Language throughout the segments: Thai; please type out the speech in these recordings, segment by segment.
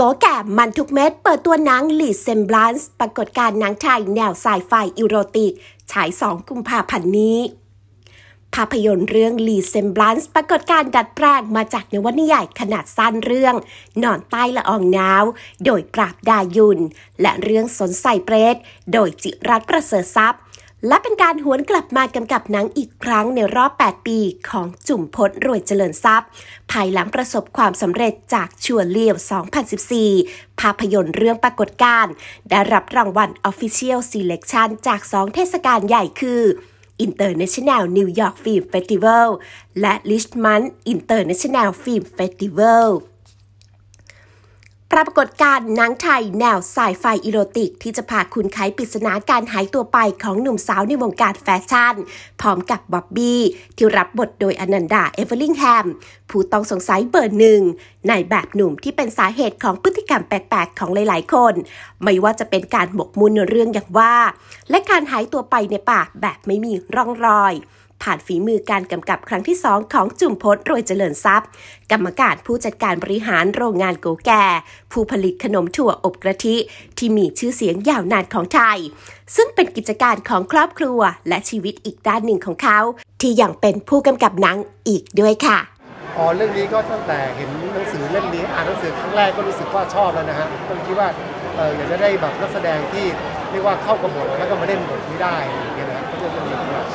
โก๋แก่มันทุกเม็ด เปิดตัวหนัง Resemblance ปรากฏการณ์หนังไทยแนว Sci-fi Erotic ฉาย 2 กุมภาพันธ์นี้ ภาพยนตร์เรื่อง Resemblance ปรากฏการณ์ดัดแปลงมาจากนวนิยายขนาดสั้นเรื่อง นอนใต้ละอองหนาวโดยปราบดา หยุ่น และเรื่องสนไซเปรสโดยจิรัฏฐ์ ประเสริฐทรัพย์ และเป็นการหวนกลับมากำกับหนังอีกครั้งในรอบ 8 ปีของจุ่มพจน์รวยเจริญทรัพย์ ภายหลังประสบความสำเร็จจากชัวเลียว 2014 ภาพยนตร์เรื่องปรากฏการณ์ได้รับรางวัล Official Selection จาก 2 เทศกาลใหญ่คือ International New York Film Festival และ Richmond International Film Festival ปรากฏการณ์หนังไทยแนวสายไฟอีโรติก ที่จะพาคุณไขปริศนาการหายตัวไปของหนุ่มสาวในวงการแฟชั่น พร้อมกับบ๊อบบี้ ที่รับบทโดยอนันดาเอเวอร์ลิงแฮม ผู้ต้องสงสัยเบอร์หนึ่ง นายแบบหนุ่มที่เป็นสาเหตุของพฤติกรรมแปลกๆ ของหลายๆ คน ไม่ว่าจะเป็นการหมกมุ่นเรื่องอย่างว่า และการหายตัวไปในป่าแบบไม่มีร่องรอย ผ่านฝีมือการกำกับครั้งที่ 2 ของจุ่มพจน์รวยเจริญทรัพย์ กรรมการผู้จัดการบริหารโรงงานโก๋แก่ ผู้ผลิตขนมถั่วอบกะทิ ที่มีชื่อเสียงยาวนานของไทย ซึ่งเป็นกิจการของครอบครัวและชีวิตอีกด้านหนึ่งของเขา ที่ยังเป็นผู้กำกับหนังอีกด้วยค่ะอ๋อเรื่องนี้ก็ตั้งแต่เห็นหนังสือเล่มนี้อ่านหนังสือครั้งแรกก็รู้สึกว่าชอบแล้วนะฮะก็คิดว่าเอออยากจะได้แบบนักแสดงที่เรียกว่าเข้ากับบทแล้วก็มาเล่นบทนี้ได้อย่างเงี้ยนะครับก็เรื่องนี้ครับ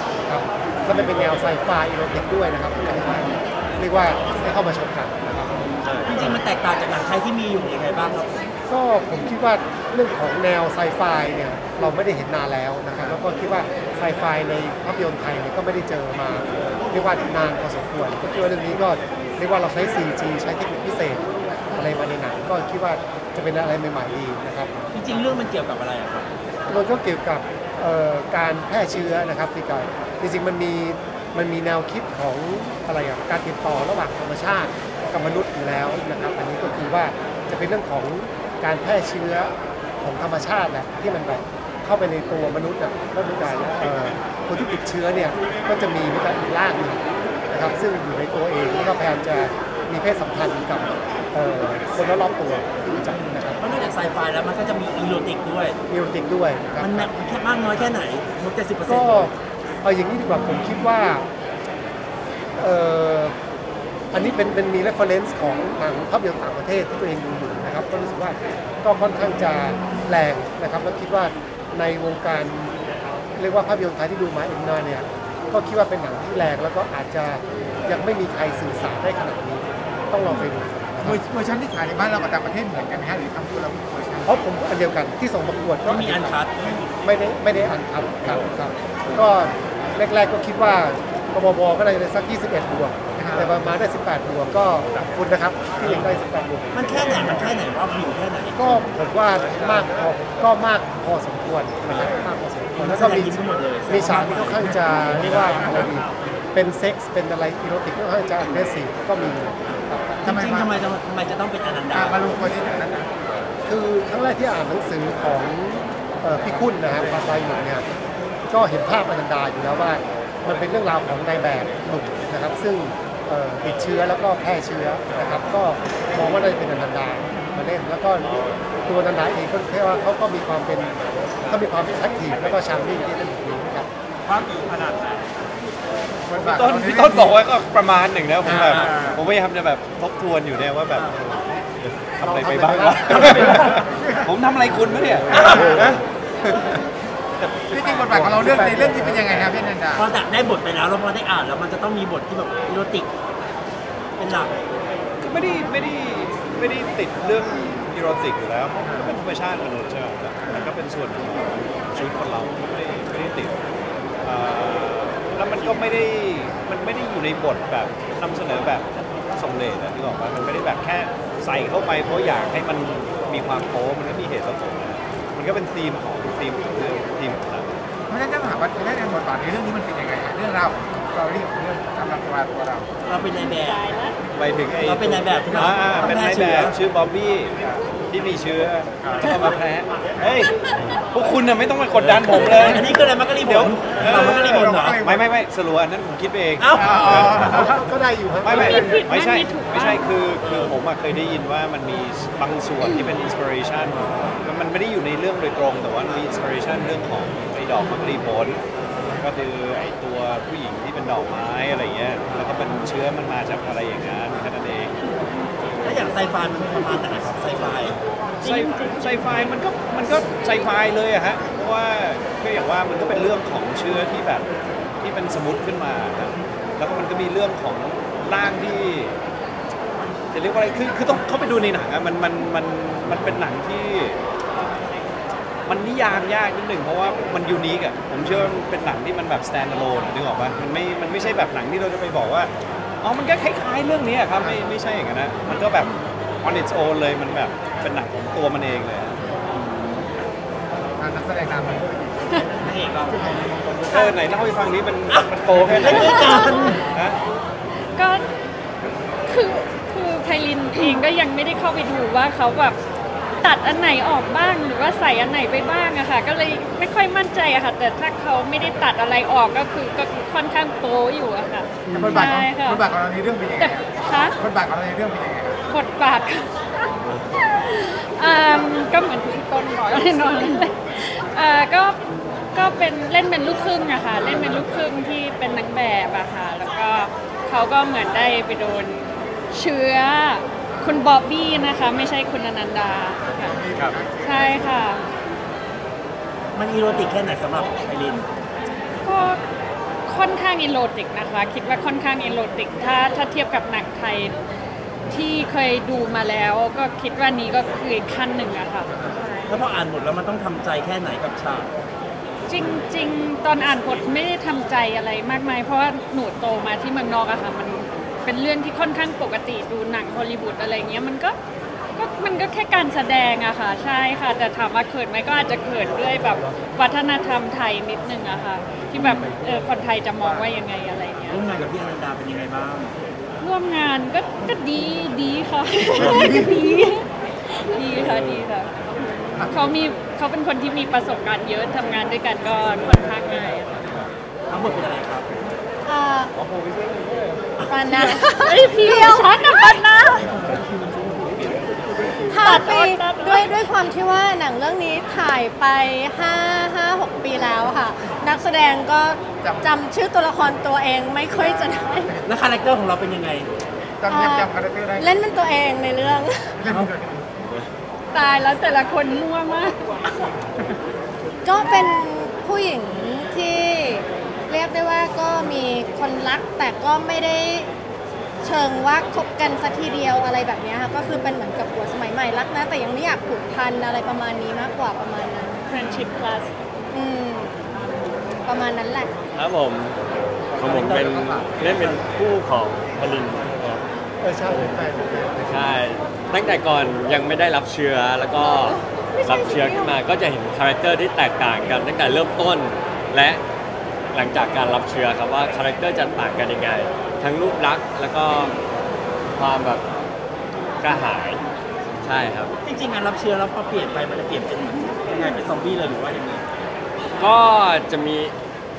ก็เป็นเป็นแนวไซไฟอีโรติกด้วยนะครับก็อยากให้เรียกว่าให้เข้ามาชมกันนะครับจริงๆมันแตกต่างจากหนังไทยที่มีอยู่ยังไงบ้างครับก็ผมคิดว่าเรื่องของแนวไซไฟเนี่ยเราไม่ได้เห็นนานแล้วนะครับแล้วก็คิดว่าไซไฟในภาพยนตร์ไทยเนี่ยก็ไม่ได้เจอมาเรียกว่านานพอสมควรก็คิดว่าเรื่องนี้ก็เรียกว่าเราใช้ 4G ใช้เทคนิคพิเศษอะไรมาในหนังก็คิดว่าจะเป็นอะไรใหม่ๆดีนะครับจริงๆเรื่องมันเกี่ยวกับอะไรอะครับมันก็เกี่ยวกับเอ่อการแพร่เชื้อนะครับที่การ จริงๆมันมีมันมีแนวคิดของอะไรอะการติดต่อระหว่างธรรมชาติกับมนุษย์อยู่แล้วนะครับ อันนี้ก็คือว่าจะเป็นเรื่องของการแพร่เชื้อของธรรมชาติแหละที่มันแบบเข้าไปในตัวมนุษย์อะแล้วมีการเอ่อคนที่ติดเชื้อเนี่ยก็จะมีวิตามินร่างหนึ่งนะครับ ซึ่งอยู่ในตัวเองแล้วก็พยายามจะมีเพศสัมพันธ์กับเอ่อคนรอบๆตัวที่รู้จักนะครับเพราะนอกจากไซไฟแล้วมันก็จะมีอีโรติกด้วยมีโรติกด้วยนะครับมันหนักแค่มากน้อยแค่ไหนมันเจ็ดสิบเปอร์เซ็นก็ต์ เอาอย่างนี้ดีกว่าผมคิดว่าเอ่ออันนี้เป็นเป็นมี reference ของหนังภาพยนตร์ต่างประเทศที่ตัวเองดูอยู่นะครับก็รู้สึกว่าก็ค่อนข้างจะแรงนะครับแล้วคิดว่าในวงการเรียกว่าภาพยนตร์ไทยที่ดูมาเอ็นนาเนี่ยก็คิดว่าเป็นหนังที่แรงแล้วก็อาจจะยังไม่มีใครสื่อสารได้ขนาดนี้ ต้องลองไปดูนะครับเวอร์เวอร์ชันที่ขายในบ้านเรากับต่างประเทศเหมือนกันไหมฮะหรือทำคนละเวอร์ชันเพราะผมอันเดียวกันที่ส่งประกวดก็ไม่มี uncut ไม่ได้ไม่ได้อ่านครับครับครับก็ แรกๆก็คิดว่ากบพก็ได้สัก 21บวกแต่ประมาณได้ 18บวกก็ขอบคุณนะครับที่ยังได้ 18บวกมันแค่ไหนมันแค่ไหนว่าผิวแค่ไหนก็ผมว่ามากพอก็มากพอสมควรนะครับมากพอสมควรแล้วก็มีนักแสดงยิ้มทั้งหมดเลยมีฉากที่ค่อนข้างจะเรียกว่าอะไรดีเป็นเซ็กส์เป็นอะไรอีโรติกค่อนข้างจะอันเดซีก็มีครับจริงๆทำไมทำไมจะต้องเป็นอนันดาอะมาลงคนที่นั้นนะคือครั้งแรกที่อ่านหนังสือของเอ่อพี่คุ่นนะครับปราบดา หยุ่นเนี่ย ก็เห็นภาพอนันดาอยู่แล้วว่า มันเป็นเรื่องราวของนายแบบหนุ่มนะครับ ซึ่งเอ่อติดเชื้อแล้วก็แพร่เชื้อนะครับ ก็มองว่าน่าจะเป็นอนันดามาเล่นแล้วก็ตัวอนันดาเองก็แค่ว่าเขาก็มีความเป็นเขามีความเป็น active แล้วก็ charming ที่เล่นแบบนี้นะครับบทบาทต้นตอพี่ต้นบอกว่าก็ประมาณหนึ่งนะผมแบบอ่าผมพยายามจะแบบทบทวนอยู่เนี่ยว่าแบบทำอะไรไปบ้างเราวะทำอะไรไปบ้างผมทำอะไรคุณมะเนี่ยฮะ ที่จริงบทบาทของเราเรื่องในเรื่องนี้เป็นยังไงครับพี่นันดาพอได้บทไปแล้วแล้วพอได้อ่านแล้วมันจะต้องมีบทที่แบบอีโรติก เป็นหลักไม่ได้ไม่ได้ไม่ได้ติดเรื่องอีโรติกอยู่แล้วก็เป็นธรรมชาติมนุษย์ใช่ไหมมันก็เป็นส่วนหนึ่งของชีวิตคนเราไม่ได้ไม่ได้ติดเอ่อแล้วมันก็ไม่ได้มันไม่ได้อยู่ในบทแบบนำเสนอแบบสมเด็จอะที่บอกว่ามันไม่ได้แบบแค่ใส่เข้าไปเพราะอยากให้มันมีความโป๊มันก็มีเหตุและผลนะ มันก็เป็นธีมของธีมของเรื่องธีมของหนังเพราะฉะนั้นถ้าถามว่าได้ในบทบาทในเรื่องนี้มันเป็นยังไงฮะเรื่องราวสตอรี่ของเรื่องสำหรับตัวตัวเรา เราเป็นนายแบบ ไปถึงไอ้เราเป็นนายแบบที่เราอ่าต้องเป็นแพร่นายเชื้แบอบชื่อบ๊อบบี้ ที่มีเชื้อก็เอามาแพ้เฮ้ยพวกคุณน่ะไม่ต้องมากดดันผมเลยอันนี้คืออะไรมันก็รีบเดี๋ยวเรามันก็รีบบ่นเหรอไม่ไม่ไม่สรุปอันนั้นผมคิดไปเองเอ้าก็ได้อยู่ครับไม่ไม่ไม่ผิดไม่ใช่ไม่มีถูกไม่ใช่คือคือผมอะเคยได้ยินว่ามันมีบางส่วนที่เป็น inspiration มันไม่ได้อยู่ในเรื่องโดยตรง แต่ว่ามี inspiration เรื่องของไอ้ดอกมักกะลีผลก็คือไอ้ตัวผู้หญิงที่เป็นดอกไม้อะไรเงี้ยแล้วก็เป็นเชื้อมันมาจากอะไรอย่างนั้น ไซไฟมันประมาณไหนครับ sci-fi sci- sci-fi มันก็มันก็ไซไฟเลยอะฮะเพราะว่าก็อย่างว่ามันก็เป็นเรื่องของเชื้อที่แบบที่เป็นสมมติขึ้นมาครับแล้วก็มันก็มีเรื่องของร่างที่จะเรียกว่าอะไรคือคือต้องเข้าไปดูในหนังอะมันมันมันมันเป็นหนังที่มันนิยามยากนิดหนึ่งเพราะว่ามันยูนิคอะผมเชื่อว่ามันเป็นหนังที่มันแบบ stand alone นึกออกปะมันไม่มันไม่ใช่แบบหนังที่เราจะไปบอกว่าอ๋อมันก็คล้ายๆเรื่องนี้อะครับไม่ไม่ใช่อย่างนั้นนะมันก็แบบ on its own เลยมันแบบเป็นหนังของตัวมันเองเลยอะทางนักแสดงนำมันด้วยนางเอกเราเออไหนเล่าให้ฟังนี้มันมันโตแค่ไหนเล่นด้วยกันฮะก็คือคือไพลินเองก็ยังไม่ได้เข้าไปดูว่าเขาแบบตัดอันไหนออกบ้างหรือว่าใส่อันไหนไปบ้างอะค่ะ ก็เลยไม่ค่อยมั่นใจอะค่ะ แต่ถ้าเขาไม่ได้ตัดอะไรออกก็คือก็ค่อนข้างโป๊อยู่อะค่ะบทบาทของใช่ค่ะบทบาทของเราในเรื่องเป็นยังไงแต่อะคะบทบาทของเราในเรื่องเป็นยังไงอะ บทบาทค่ะอืมก็เหมือนที่ต้นบอกแน่นอนเลยเอ่อก็ก็เป็นเล่นเป็นลูกครึ่งอะค่ะ เล่นเป็นลูกครึ่งที่เป็นนางแบบอะค่ะ แล้วก็เขาก็เหมือนได้ไปโดนเชื้อคุณบ๊อบบี้นะคะ ไม่ใช่คุณอนันดาค่ะครับใช่ค่ะ มันอีโรติกแค่ไหนสำหรับไอรินก็ค่อนข้างอีโรติกนะคะ คิดว่าค่อนข้างอีโรติก ถ้าถ้าเทียบกับหนังไทย ที่เคยดูมาแล้วก็คิดว่านี้ก็คืออีกขั้นหนึ่งอะค่ะ แล้วพออ่านหมดแล้วมันต้องทำใจแค่ไหนกับฉากจริง ๆ ตอนอ่านบทไม่ได้ทำใจอะไรมากมาย เพราะว่าหนูโตมาที่เมืองนอกอะค่ะ มันเป็นเรื่องที่ค่อนข้างปกติดูหนังฮอลลีวูดอะไรเงี้ยมันก็ก็มันก็แค่การแสดงอะค่ะ ใช่ค่ะ แต่ถามว่าเขินไหมก็อาจจะเขินด้วยแบบวัฒนธรรมไทยนิดนึงอะค่ะ ที่แบบเออคนไทยจะมองว่ายังไงอะไรเงี้ย ร่วมงานกับพี่อนันดาเป็นยังไงบ้าง ร่วมงานก็ก็ดีดีค่ะ ก็ดีดีค่ะดีค่ะเขามีเขาเป็นคนที่มีประสบการณ์เยอะทำงานด้วยกันก็ค่อนข้างง่ายอะค่ะทั้งหมดเป็นอะไรครับอ่าปันนะเฮ้ยพี่ชัดนะปันนะ ห้าตัดปีตั ดด้วยด้วยความที่ว่าหนังเรื่องนี้ถ่ายไป 5 5 6 ปีแล้วค่ะ นักแสดงก็จำชื่อตัวละครตัวเองไม่ค่อยจะได้แล้ว character ของเราเป็นยังไงจำยังจำ character ได้เล่นเป็นตัวเองในเรื่องเล่นเป็นตัวเอง ตายแล้วแต่ละคนมั่วมาก ก็เป็นผู้หญิงที่เรียกได้ว่าก็มีคนรักแต่ก็ไม่ได้ เชิงว่าคบกันสักทีเดียวอะไรแบบเนี้ยค่ะก็คือเป็นเหมือนกับหัวสมัยใหม่รักนะ แต่ยังไม่อยากผูกพันอะไรประมาณนี้มากกว่าประมาณนั้น friendship plus อืมประมาณนั้นแหละครับผมของผมเป็นเล่นเป็นคู่ของพลินนะครับเออใช่เป็นแฟนเป็นแฟนใช่ตั้งแต่ก่อนยังไม่ได้รับเชื้อแล้วก็รับเชื้อขึ้นมาก็จะเห็น character ที่แตกต่างกันตั้งแต่เริ่มต้นและ หลังจากการรับเชื้อครับว่า character จะต่างกันยังไง ทั้งรูปลักษณ์แล้วก็ความแบบกระหายใช่ครับ จริงๆงานรับเชื้อแล้วพอเปลี่ยนไปมันจะเปลี่ยนเป็นยังไงเป็นซอมบี้เลยหรือว่ายังไงก็จะมี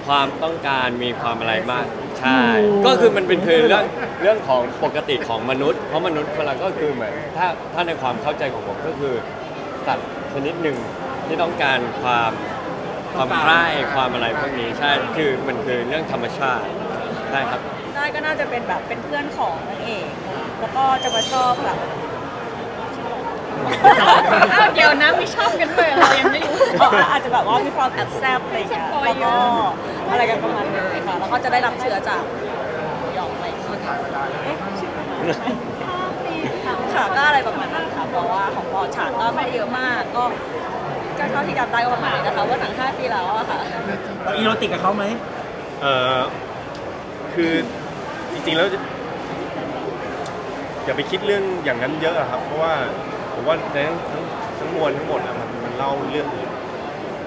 ความต้องการมีความอะไรมาก ใช่ ก็คือมันเป็นคือเรื่องเรื่องของปกติของมนุษย์ เพราะมนุษย์คนเราก็คือเหมือนถ้าถ้าในความเข้าใจของผมก็คือสัตว์ชนิดหนึ่งที่ต้องการความ ความใคร่ความอะไรพวกนี้ใช่คือมันคือเรื่องธรรมชาติใช่ครับได้ก็น่าจะเป็นแบบเป็นเพื่อนของนางเอกแล้วก็จะมาชอบแบบอ้าวเดี๋ยวนะไม่ชอบกันเลยเรายังไม่รู้อ๋ออาจจะแบบว่ามีความแอบแซบอะไรอย่างเงี้ยสปอยแล้วเยก็อะอะไรกันประมาณนี้ค่ะแล้วก็จะได้รับเชื้อจากหยองอะไรที่เอ๊ะชื่ออะไรค่ะก็อะไรประมาณนั้นค่ะเพราะว่าของปอฉากก็ไม่ได้เยอะมากก็ก็ เท่าที่จำได้ก็ประมาณนี้นะคะว่าหนัง5ปีแล้วอะค่ะ เรา erotic กับเขาไหมเออคือจริงๆแล้วอย่าไปคิดเรื่องอย่างนั้นเยอะอะครับ เพราะว่าผมว่าในทั้งทั้งทั้งมวลทั้งหมดอะมันมันเล่าเรื่องอื่น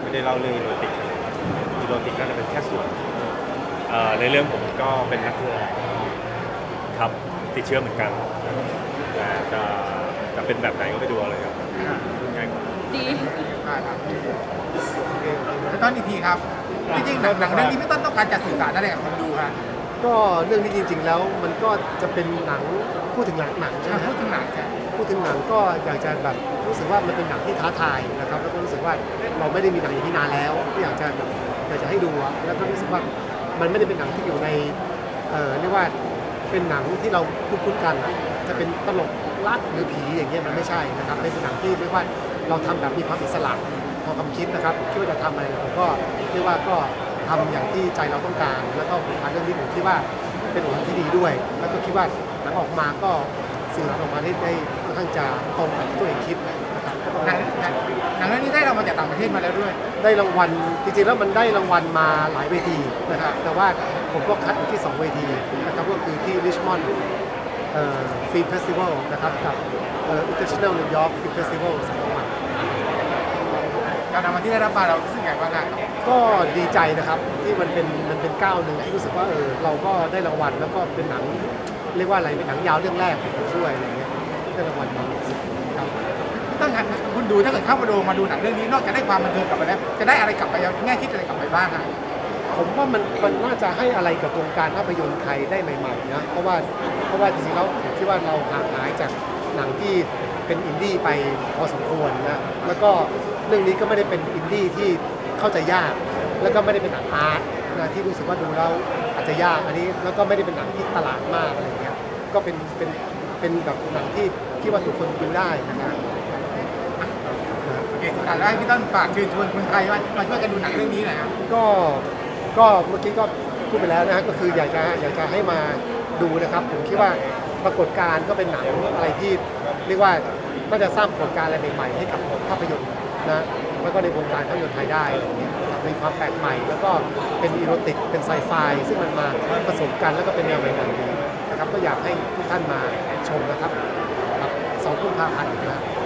ไม่ได้เล่าเรื่อง erotic erotic น่าจะเป็นแค่ส่วนเอ่อในเรื่องผมก็เป็นนักแสดงครับติดเชื้อเหมือนกันแต่ก็แต่เป็นแบบไหนก็ไปดูเอาเลยครับง่ายกว่า ดีอ่าครับ พี่ต้นอีกทีครับจริงๆหนังหนังเรื่องนี้พี่ต้นต้องการจะสื่อสารอะไรกับคนดูฮะก็เรื่องนี้จริง ๆ แล้วมันก็จะเป็นหนังพูดถึงหนังหนังใช่ไหมพูฮะดถึงหนังใช่พูดถึงหนังก็อยากจะแบบรู้สึกว่ามันเป็นหนังที่ท้าทายนะครับ แล้วก็รู้สึกว่าเราไม่ได้มีหนังอย่างนี้นานแล้วที่อยากจะแบบอยากจะให้ดูอะแล้วก็รู้สึกว่ามันไม่ได้เป็นหนังที่อยู่ในเอ่อเรียกว่าเป็นหนังที่เราคุ้นๆกันอะจะเป็นตลกรักหรือผีอย่างเงี้ยมันไม่ใช่นะครับเป็นหนังที่เรียกว่า เราทำแบบมีความอิสระพอความคิดนะครับคิดว่าจะทำอะไรผมก็เรียกว่าก็ทำอย่างที่ใจเราต้องการ แล้วก็ผลงานเรื่องนี้ผมคิดว่าเป็นผลงานที่ดีด้วย แล้วก็คิดว่าหนังออกมาก็สื่อหนังออกมาได้ได้ค่อนข้างจะตรงกับที่ตัวเองคิดนะครับก็ต้องหนังหนังหนังเรื่องนี้ได้รางวัลจากต่างประเทศมาแล้วด้วย ได้รางวัลจริงๆแล้วมันได้รางวัลมาหลายเวทีนะครับแต่ว่าผมก็คัดอยู่ที่ 2 เวทีนะครับก็คือที่ริชมอนด์ฟิล์มเฟสติวัลนะครับกับเอ่อ International New York Film Festival สองรางวัล การรางวัลที่ได้รับมาเรารู้สึกไงบ้างครับก็ดีใจนะครับที่มันเป็นมันเป็นก้าวหนึ่งที่รู้สึกว่าเออเราก็ได้รางวัลแล้วก็เป็นหนังเรียกว่าอะไรเป็นหนังยาวเรื่องแรกของผมด้วยอะไรเงี้ยได้รางวัลมาครับต้องการคุณดูถ้าเกิดเข้ามาดูมาดูหนังเรื่องนี้นอกจากได้ความบันเทิงกลับไปแล้วจะได้อะไรกลับไปแง่คิดอะไรกลับไปบ้างฮะผมว่ามันมันน่าจะให้อะไรกับวงการภาพยนตร์ไทยได้ใหม่ๆนะเพราะว่าเพราะว่าจริงๆแล้วผมคิดว่าเราห่างหายจากหนังที่ เป็นอินดี้ไปพอสมควรนะแล้วก็เรื่องนี้ก็ไม่ได้เป็นอินดี้ที่เข้าใจยาก แล้วก็ไม่ได้เป็นหนัง art นะที่รู้สึกว่าดูแล้วอาจจะยากอันนี้แล้วก็ไม่ได้เป็นหนังที่ตลาดมากอะไรอย่างเงี้ยก็เป็นเป็นเป็นแบบหนังที่ที่ว่าทุกคนดูได้นะครับโอเคสุดท้ายแล้วให้พี่ต้นฝากเชิญชวนคนไทยว่ามาช่วยกันดูหนังเรื่องนี้หน่อยครับก็ก็เมื่อกี้ก็พูดไปแล้วนะฮะก็คืออยากจะอยากจะให้มาดูนะครับ ผมคิดว่าปรากฏการณ์ก็เป็นหนังอะไรที่ เรียกว่าน่าจะสร้างปราการอะไรใหม่ๆให้กับภาพยนตร์นะแล้วก็ในวงการภาพยนตร์ไทยได้อะไรามีความแปลกใหม่ แล้วก็เป็นอีโรติกเป็นไซไฟซึ่งมันมาผสมกันแล้วก็เป็นแนวใหม่ๆดีนะครับก็อยากให้ทุกท่านมาชมนะครับครับสองกุมภาพันธ์นะครับ